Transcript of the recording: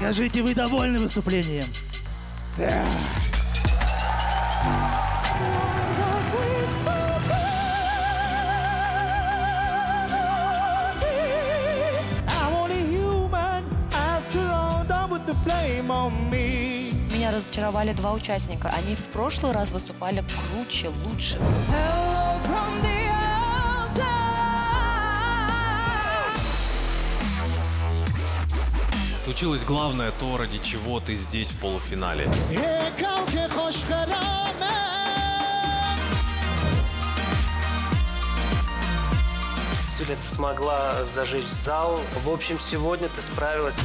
Скажите, вы довольны выступлением? Me. Меня разочаровали два участника. Они в прошлый раз выступали круче, лучше. Hello from the случилось главное, то, ради чего ты здесь в полуфинале. Сегодня ты смогла зажечь зал. В общем, сегодня ты справилась.